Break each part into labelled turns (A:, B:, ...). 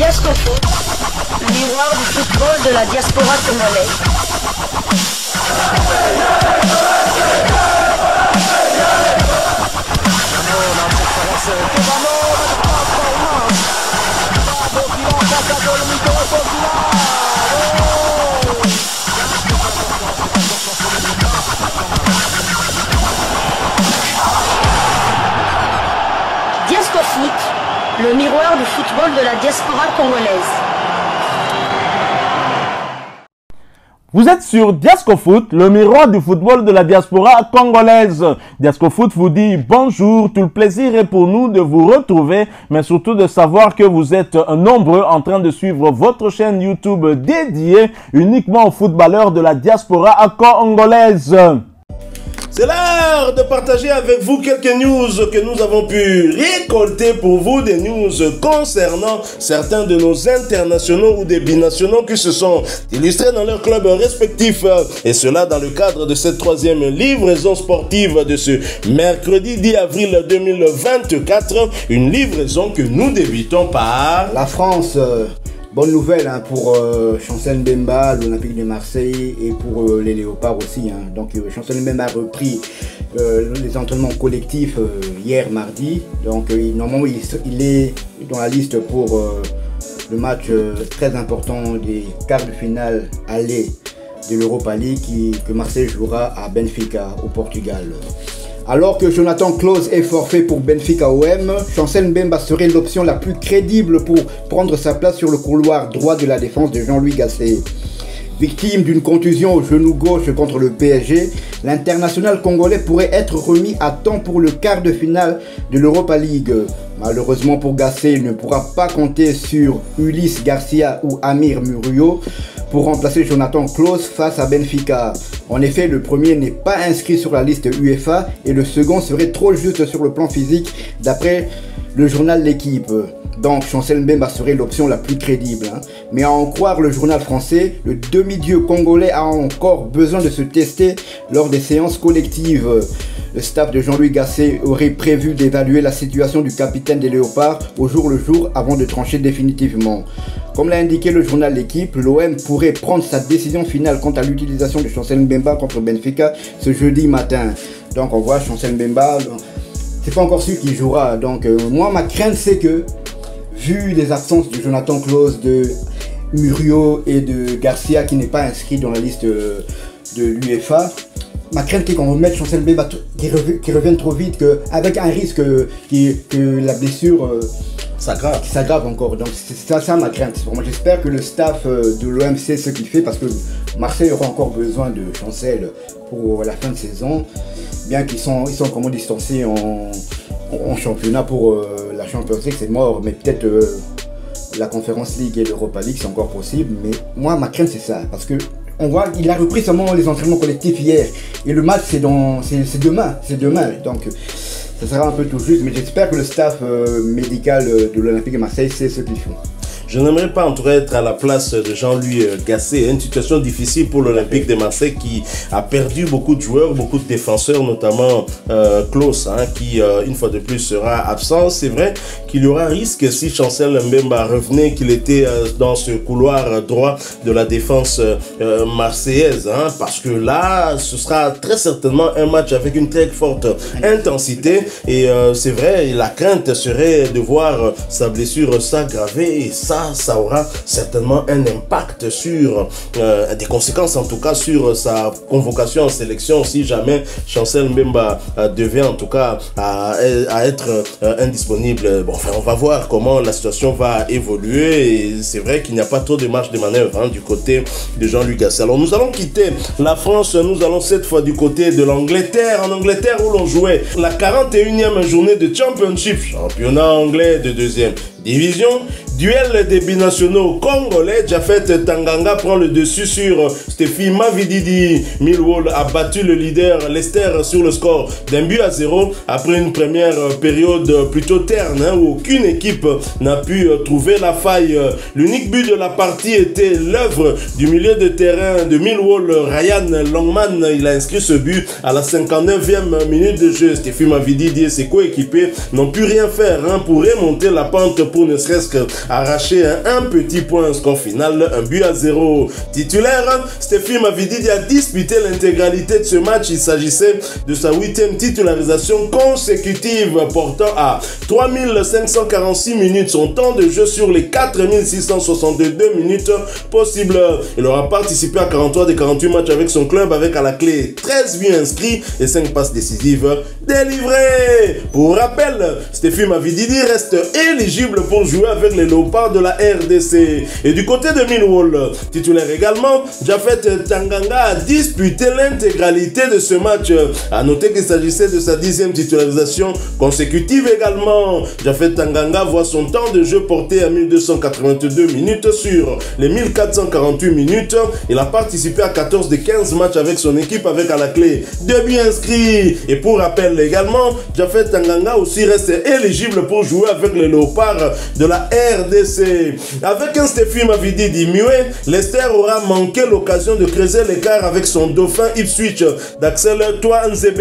A: Diasco Foot, le miroir du football de la diaspora congolaise. Diasco Foot, le miroir du football de la diaspora congolaise.
B: Vous êtes sur Diasco Foot, le miroir du football de la diaspora congolaise. Diasco Foot vous dit bonjour, tout le plaisir est pour nous de vous retrouver, mais surtout de savoir que vous êtes nombreux en train de suivre votre chaîne YouTube dédiée uniquement aux footballeurs de la diaspora congolaise.
C: C'est l'heure de partager avec vous quelques news que nous avons pu récolter pour vous, des news concernant certains de nos internationaux ou des binationaux qui se sont illustrés dans leurs clubs respectifs. Et cela dans le cadre de cette troisième livraison sportive de ce mercredi 10 avril 2024. Une livraison que nous débutons par...
D: La France, euh, bonne nouvelle hein, pour euh, Chancel Mbemba, l'Olympique de Marseille et pour euh, les Léopards aussi. hein. Donc euh, Chancel Mbemba a repris les entraînements collectifs hier mardi. Donc normalement il, est dans la liste pour le match très important des quarts de finale aller de l'Europa League que Marseille jouera à Benfica au Portugal. Alors que Jonathan Klaus est forfait pour Benfica OM, Chancel Mbemba serait l'option la plus crédible pour prendre sa place sur le couloir droit de la défense de Jean-Louis Gasset. Victime d'une contusion au genou gauche contre le PSG, l'international congolais pourrait être remis à temps pour le quart de finale de l'Europa League. Malheureusement pour Gasset, il ne pourra pas compter sur Ulysse Garcia ou Amir Murillo pour remplacer Jonathan Klaus face à Benfica. En effet, le premier n'est pas inscrit sur la liste UEFA et le second serait trop juste sur le plan physique d'après le journal L'équipe. Donc Chancel Mbemba serait l'option la plus crédible. hein. Mais à en croire le journal français, le demi-dieu congolais a encore besoin de se tester lors des séances collectives. Le staff de Jean-Louis Gasset aurait prévu d'évaluer la situation du capitaine des Léopards au jour le jour avant de trancher définitivement. Comme l'a indiqué le journal L'équipe, l'OM pourrait prendre sa décision finale quant à l'utilisation de Chancel Mbemba contre Benfica ce jeudi matin. Donc on voit Chancel Mbemba, c'est pas encore sûr qu'il jouera. Donc euh, moi ma crainte c'est que vu les absences de Jonathan Klaus, de Murio et de Garcia qui n'est pas inscrit dans la liste euh, de l'UEFA, ma crainte est qu'on remette Chancel Mbemba qui, rev- qui revienne trop vite, que, avec un risque euh, qui- que la blessure euh, s'aggrave encore. Donc c'est ça, ça ma crainte. Moi j'espère que le staff de l'OM sait ce qu'il fait parce que Marseille aura encore besoin de Chancel pour la fin de saison. Bien qu'ils sont, ils sont distancés en, championnat pour euh, Champions League, c'est mort. Mais peut-être euh, la Conference League et l'Europa League c'est encore possible. Mais moi ma crainte c'est ça. Parce que on voit qu'il a repris seulement les entraînements collectifs hier. Et le match c'est dans c'est demain. C'est demain. Donc ça sera un peu tout juste, mais j'espère que le staff euh, médical euh, de l'Olympique de Marseille sait ce qu'ils font.
C: Je n'aimerais pas en tout cas être à la place de Jean-Louis euh, Gasset. Une situation difficile pour l'Olympique de Marseille qui a perdu beaucoup de joueurs, beaucoup de défenseurs, notamment euh, Klaus, hein, qui euh, une fois de plus sera absent. C'est vrai qu'il y aura risque si Chancel Mbemba revenait, qu'il était euh, dans ce couloir droit de la défense marseillaise, hein, parce que là, ce sera très certainement un match avec une très forte intensité. Et c'est vrai, la crainte serait de voir sa blessure s'aggraver et ça, ça aura certainement un impact sur euh, des conséquences en tout cas sur sa convocation en sélection si jamais Chancel Mbemba euh, devient en tout cas à, être euh, indisponible. Bon, enfin, on va voir comment la situation va évoluer et c'est vrai qu'il n'y a pas trop de marge de manœuvre hein, du côté de Jean-Luc Gasset. Alors nous allons quitter la France, nous allons cette fois du côté de l'Angleterre, en Angleterre où l'on jouait la 41e journée de Championship, championnat anglais de deuxième division. Duel des binationaux congolais, Jafet Tanganga prend le dessus sur Stéphie Mavididi. Millwall a battu le leader Leicester sur le score d'un but à zéro après une première période plutôt terne hein, où aucune équipe n'a pu trouver la faille. L'unique but de la partie était l'œuvre du milieu de terrain de Millwall, Ryan Longman. Il a inscrit ce but à la 59e minute de jeu. Stéphie Mavididi et ses coéquipiers n'ont pu rien faire hein, pour remonter la pente pour ne serait-ce qu'arracher un, petit point, score final, un but à zéro. Titulaire, Stéphane Mavididi a disputé l'intégralité de ce match. Il s'agissait de sa huitième titularisation consécutive portant à 3546 minutes son temps de jeu sur les 4662 minutes possibles. Il aura participé à 43 des 48 matchs avec son club avec à la clé 13 buts inscrits et 5 passes décisives délivrées. Pour rappel, Stéphane Mavididi reste éligible pour jouer avec les Léopards de la RDC. Et du côté de Millwall, titulaire également, Jafet Tanganga a disputé l'intégralité de ce match. A noter qu'il s'agissait de sa dixième titularisation consécutive également. Jafet Tanganga voit son temps de jeu porté à 1282 minutes sur les 1448 minutes. Il a participé à 14 des 15 matchs avec son équipe avec à la clé deux buts inscrits. Et pour rappel également, Jafet Tanganga aussi reste éligible pour jouer avec les Léopards de la RDC. Avec un Stéphane Mavidi diminué, Lester aura manqué l'occasion de creuser l'écart avec son dauphin Ipswich d'Axel Toanzebe.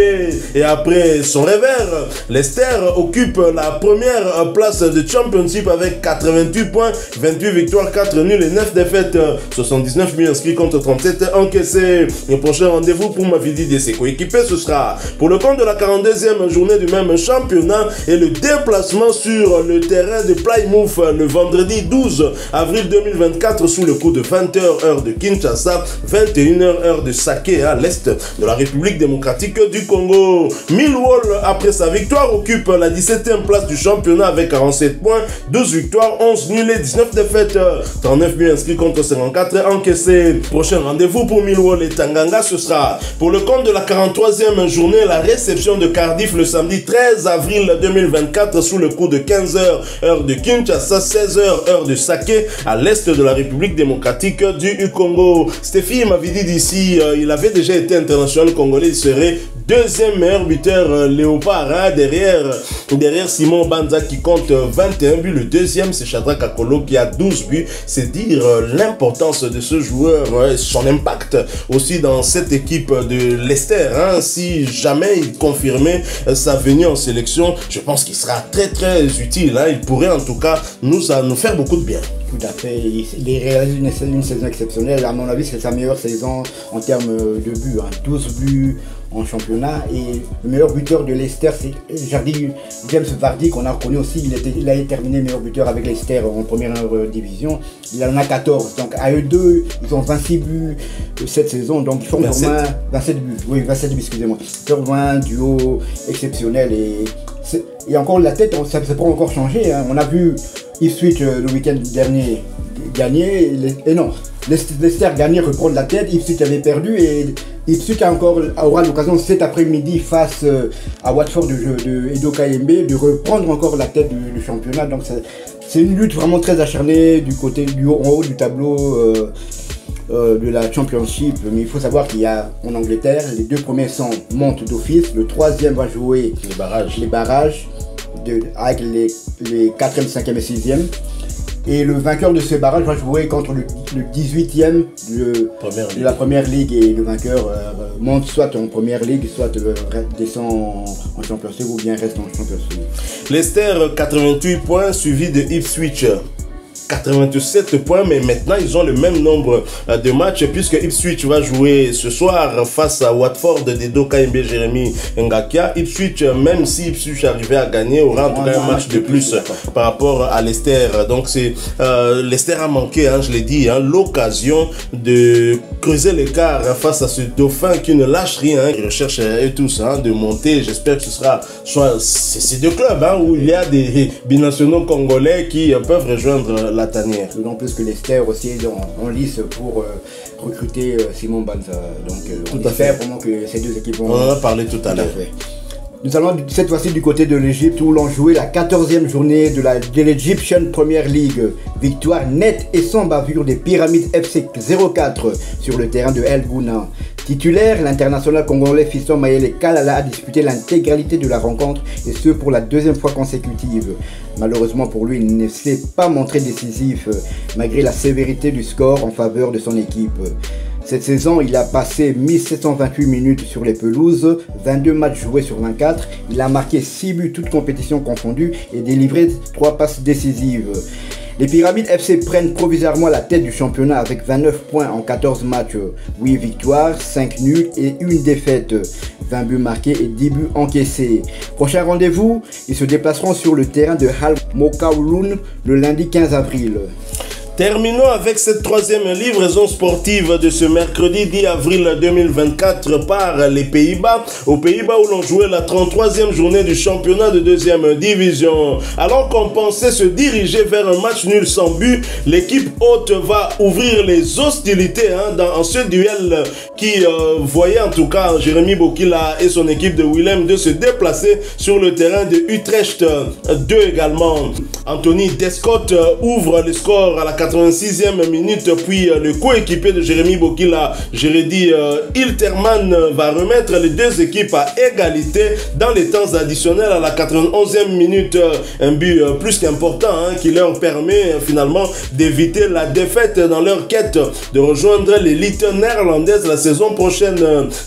C: Et après son revers, Lester occupe la première place de Championship avec 88 points, 28 victoires, 4 nuls et 9 défaites, 79 000 inscrits contre 37 encaissés. Le prochain rendez-vous pour Mavidi et ses coéquipiers, ce sera pour le compte de la 42e journée du même championnat et le déplacement sur le terrain de Plymouth le vendredi 12 avril 2024 sous le coup de 20h heure de Kinshasa, 21h heure de Sake à l'est de la République démocratique du Congo. Millwall, après sa victoire, occupe la 17e place du championnat avec 47 points, 12 victoires, 11 nuls et 19 défaites, 39 buts inscrits contre 54 encaissés. Prochain rendez-vous pour Millwall et Tanganga, ce sera pour le compte de la 43e journée, la réception de Cardiff le samedi 13 avril 2024 sous le coup de 15h heure de Kinshasa, 16h heure de Sake à l'est de la République démocratique du Congo. Stéphie m'avait dit d'ici, euh, il avait déjà été international congolais, il serait deuxième meilleur buteur euh, léopard hein, derrière, derrière Simon Banza qui compte 21 buts. Le deuxième, c'est Shadrach Akolo qui a 12 buts. C'est dire euh, l'importance de ce joueur, son impact aussi dans cette équipe de Leicester. Hein. Si jamais il confirmait sa venue en sélection, je pense qu'il sera très très utile. Hein. Il pourrait en tout cas nous, nous faire beaucoup de bien.
D: Tout à fait. Il réalise une, une saison exceptionnelle. À mon avis, c'est sa meilleure saison en termes de buts. 12 buts en championnat. Et le meilleur buteur de Leicester, c'est Jardim James Vardy, qu'on a reconnu aussi. Il, était, il a terminé meilleur buteur avec Leicester en première division. Il en a 14. Donc à eux deux, ils ont 26 buts cette saison. Donc ils forment 27. 27 buts. Oui, 27 buts, excusez-moi. Ils forment un duo exceptionnel. Et, et encore la tête, ça ne peut pas encore changer. Hein. On a vu Ipswich euh, le week-end dernier gagner. Et non, Leicester gagner, reprendre la tête. Ipswich avait perdu et Ipswich a encore, aura l'occasion cet après-midi face euh, à Watford de, de Edo KMB de reprendre encore la tête du, championnat. Donc c'est une lutte vraiment très acharnée du côté du haut, en haut du tableau euh, euh, de la Championship. Mais il faut savoir qu'il y a en Angleterre, les deux premiers sont montent d'office. Le troisième va jouer
C: les barrages,
D: les barrages de, avec les, les 4e, 5e et 6e. Et le vainqueur de ce barrage va jouer contre le, 18e de, la première ligue. Et le vainqueur euh, monte soit en première ligue, soit euh, descend en, en Champions League ou bien reste en Champions League.
C: Leicester 88 points suivi de Ipswich 87 points, mais maintenant ils ont le même nombre euh, de matchs puisque Ipswich va jouer ce soir face à Watford de KMB Jérémy Ngakia. Ipswich, même si Ipswich arrivait à gagner, aura un match de plus par rapport à Leicester. Donc c'est euh, Leicester a manqué, hein, je l'ai dit, hein, l'occasion de creuser l'écart face à ce dauphin qui ne lâche rien. Ils recherchent euh, eux tous hein, de monter. J'espère que ce sera soit ces deux clubs hein, où il y a des binationaux congolais qui peuvent rejoindre la tanière.
D: D'autant plus que Leicester aussi est en, lice pour euh, recruter euh, Simon Banza. Donc euh,
C: tout on à fait.
D: vraiment que ces deux équipes
C: vont... On en parlé tout à l'heure.
D: Nous allons cette fois-ci du côté de l'Égypte où l'on jouait la 14e journée de la de l'Egyptian Premier League. Victoire nette et sans bavure des Pyramides FC 04 sur le terrain de El Gouna. Titulaire, l'international congolais Fiston Mayele Kalala a disputé l'intégralité de la rencontre et ce pour la deuxième fois consécutive. Malheureusement pour lui, il ne s'est pas montré décisif malgré la sévérité du score en faveur de son équipe. Cette saison, il a passé 1728 minutes sur les pelouses, 22 matchs joués sur 24. Il a marqué 6 buts toutes compétitions confondues et délivré 3 passes décisives. Les Pyramides FC prennent provisoirement la tête du championnat avec 29 points en 14 matchs, 8 victoires, 5 nuls et 1 défaite, 20 buts marqués et 10 buts encaissés. Prochain rendez-vous, ils se déplaceront sur le terrain de Hal Mokaulun le lundi 15 avril.
C: Terminons avec cette troisième livraison sportive de ce mercredi 10 avril 2024 par les Pays-Bas. Aux Pays-Bas où l'on jouait la 33e journée du championnat de deuxième division. Alors qu'on pensait se diriger vers un match nul sans but, l'équipe haute va ouvrir les hostilités hein, dans ce duel qui euh, voyait en tout cas Jérémy Bokila et son équipe de Willem de se déplacer sur le terrain de Utrecht 2 également. Anthony Descott ouvre le score à la 86e minute, puis euh, le coéquipier de Jérémy Bokila, Jérédy euh, Ilterman, va remettre les deux équipes à égalité dans les temps additionnels à la 91e minute. Euh, un but plus qu'important hein, qui leur permet finalement d'éviter la défaite dans leur quête de rejoindre l'élite néerlandaise la saison prochaine.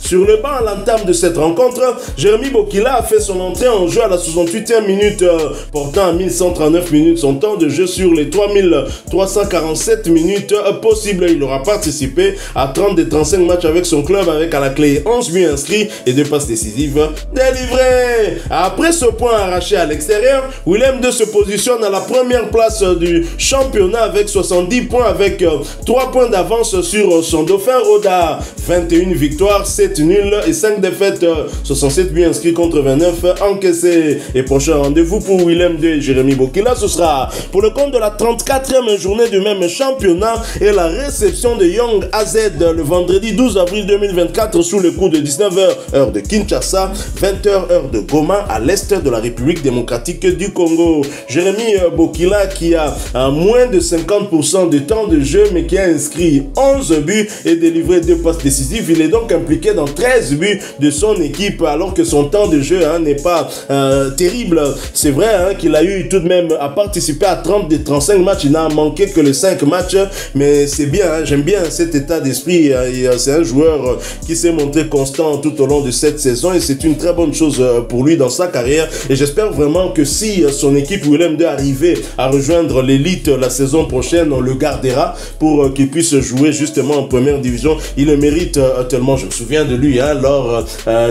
C: Sur le banc à l'entame de cette rencontre, Jérémy Bokila a fait son entrée en jeu à la 68e minute, portant à 1139 minutes son temps de jeu sur les 3300 47 minutes possible. Il aura participé à 30 des 35 matchs avec son club avec à la clé 11 buts inscrits et deux passes décisives délivrées. Après ce point arraché à l'extérieur, Willem de se positionne à la première place du championnat avec 70 points avec 3 points d'avance sur son dauphin Roda. 21 victoires, 7 nuls et 5 défaites. 67 buts inscrits contre 29 encaissés. Et prochain rendez-vous pour Willem de Jérémy Bokila, ce sera pour le compte de la 34e journée du même championnat et la réception de Young AZ le vendredi 12 avril 2024 sous le coup de 19h heure de Kinshasa, 20h heure de Goma à l'est de la République démocratique du Congo. Jérémy euh, Bokila qui a moins de 50% de temps de jeu mais qui a inscrit 11 buts et délivré deux passes décisives. Il est donc impliqué dans 13 buts de son équipe alors que son temps de jeu hein, n'est pas euh, terrible. C'est vrai hein, qu'il a eu tout de même à participer à 30 des 35 matchs. Il n'a manqué que les 5 matchs, mais c'est bien, hein, j'aime bien cet état d'esprit. Hein, c'est un joueur qui s'est montré constant tout au long de cette saison et c'est une très bonne chose euh, pour lui dans sa carrière. Et j'espère vraiment que si euh, son équipe Willem de arriver à rejoindre l'élite la saison prochaine, on le gardera pour euh, qu'il puisse jouer justement en première division. Il le mérite tellement. Je me souviens de lui hein, lors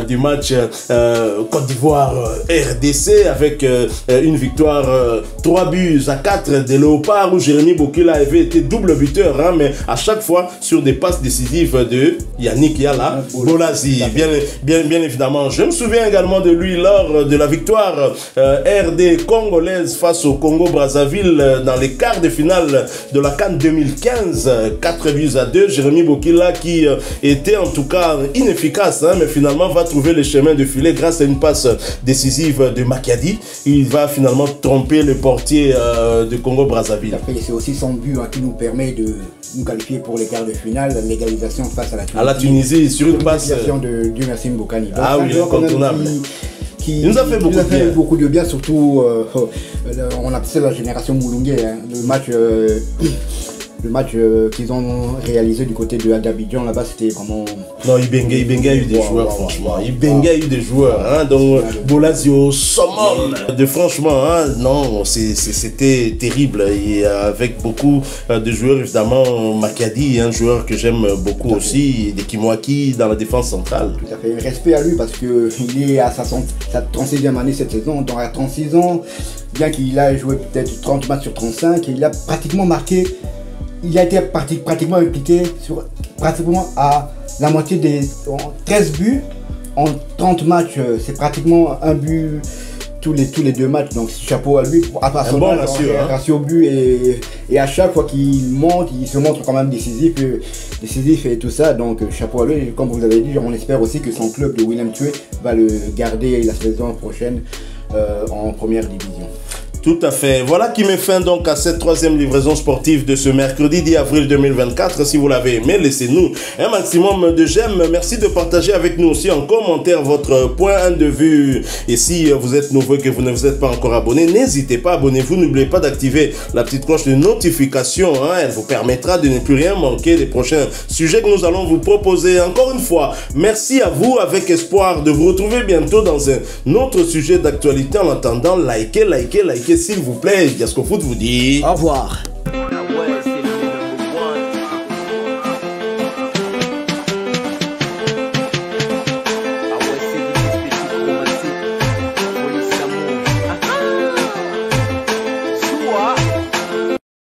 C: du match Côte d'Ivoire RDC avec une victoire 3 buts à 4 des Léopards où Jérémy Bokila avait été double buteur, hein, mais à chaque fois sur des passes décisives de Yannick Yala Bolazi. Bien, bien, bien évidemment. Je me souviens également de lui lors de la victoire euh, RD congolaise face au Congo Brazzaville euh, dans les quarts de finale de la Cannes 2015. 4 buts à 2. Jérémy Bokila qui euh, était en tout cas inefficace, hein, mais finalement va trouver le chemin de filet grâce à une passe décisive de Makiadi. Il va finalement tromper le portier de Congo Brazzaville.
D: C'est aussi son but hein, qui nous permet de nous qualifier pour les quarts de finale, l'égalisation face à la Tunisie.
C: À la Tunisie, sur une passe.
D: de Dieu merci Mbokani.
C: Ah oui, incontournable.
D: Qui, il nous a fait, beaucoup, a fait de beaucoup, de bien, surtout euh, euh, on a la génération Moulungue, hein, le match euh, le match euh, qu'ils ont réalisé du côté de Abidjan là-bas, c'était vraiment.
C: Non, Ibenga, Ibenga a eu des joueurs, franchement. Ibenga a eu des joueurs, hein, donc Bolasio, summum. De franchement, hein, non, c'était terrible. Et avec beaucoup euh, de joueurs, évidemment, Makadi, un joueur que j'aime beaucoup aussi, des Kimwaki dans la défense centrale.
D: Tout à fait. Respect à lui parce qu'il est à sa, sa 36e année cette saison, donc à 36 ans, bien qu'il a joué peut-être 30 matchs sur 35, il a pratiquement marqué il a été pratiquement impliqué sur pratiquement à la moitié des 13 buts en 30 matchs. Euh, c'est pratiquement un but tous les, tous les deux matchs. Donc chapeau à lui pour à
C: son bon ratio, hein.
D: ratio but et, et, à chaque fois qu'il monte, il se montre quand même décisif, euh, décisif et tout ça. Donc chapeau à lui. Comme vous avez dit, on espère aussi que son club de William Tué va le garder la saison prochaine euh, en première division.
C: Tout à fait. Voilà qui met fin donc à cette troisième livraison sportive de ce mercredi 10 avril 2024. Si vous l'avez aimé, laissez-nous un maximum de j'aime. Merci de partager avec nous aussi en commentaire votre point de vue. Et si vous êtes nouveau et que vous ne vous êtes pas encore abonné, n'hésitez pas, abonnez-vous. N'oubliez pas d'activer la petite cloche de notification. Hein. Elle vous permettra de ne plus rien manquer des prochains sujets que nous allons vous proposer. Encore une fois, merci à vous avec espoir de vous retrouver bientôt dans un autre sujet d'actualité. En attendant, likez, likez, likez s'il vous plaît. Diasco Foot vous dit
D: Au revoir.